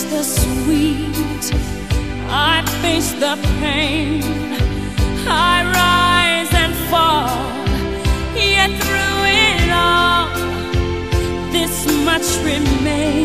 taste the sweet. I face the pain. I rise and fall, yet through it all, this much remains.